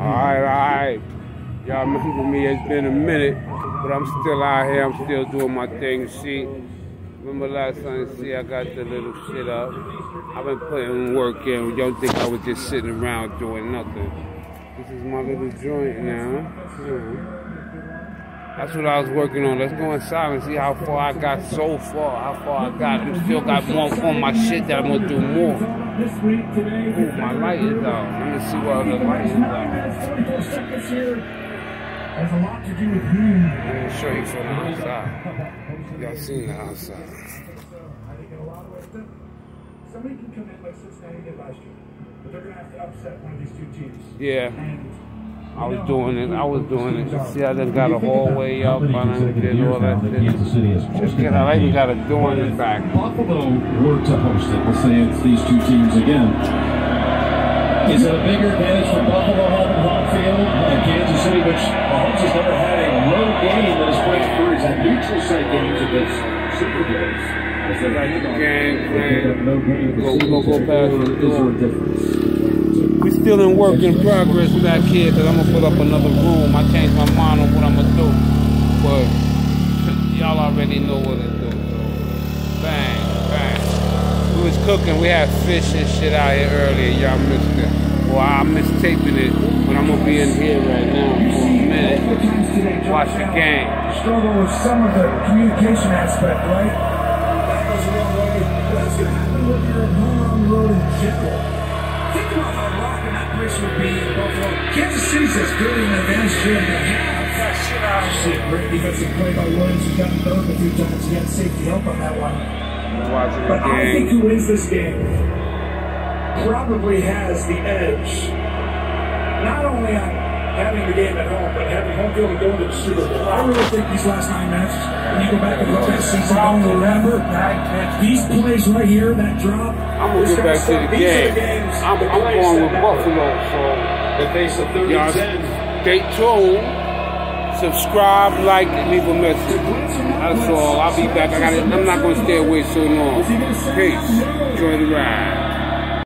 Alright, alright. Y'all remember me, it's been a minute, but I'm still out here, I'm still doing my thing, see? Remember last time, see, I got the little shit up. I've been putting work in. You don't think I was just sitting around doing nothing. This is my little joint now. That's what I was working on. Let's go inside and see how far I got so far. How far I got. I still got more on my shit that I'm gonna do more. Ooh, my light is out. Let me see what other light is out. Has a lot to do with who. Let me show you from the outside. Y'all seen the outside. I think in a lot of ways, that somebody can come in like Cincinnati did last year, but they're to have to upset one of these two teams. Yeah. And I was doing it. I was doing it. See, I done got a hallway up. I done did all that shit. Just get out. I even got a door in the back. Buffalo were to host it. Let's say it's these two teams again. Is it a bigger advantage for Buffalo having home field than Kansas City, which Mahomes has never had a road game that has played through? He's had neutral site games this Super Bowls. They Like have game plan. Go, go, go past the Is there door. Still in work in progress back here because I'm gonna put up another room. I changed my mind on what I'm gonna do, but y'all already know what to do. Bang, bang. We was cooking. We had fish and shit out here earlier. Y'all missed it. Well, I missed taping it, but I'm gonna be in here right now for a minute. Watch the game. struggle with some of the communication aspect, right? That goes a long way. What's going to happen the road in general? Think about how place would be Buffalo. Kansas City's as good an advantage here they have. Shit, great defensive play by Williams. He got third a few times. He had safety help on that one. The But I think who wins this game probably has the edge. Not only on having the game at home, but having home field and going to the Super Bowl. I really think these last nine matches, when you go back and look at that season, going to remember these plays right here, that drop. I'm gonna this get back to the stuff, these are game. games I'm, that I'm going with back. Buffalo, so They face a third y'all and 10. stay tuned. Subscribe, like, and leave a message. That's all. I'll be back. I got. I'm not gonna stay away so long. Peace. Enjoy the ride.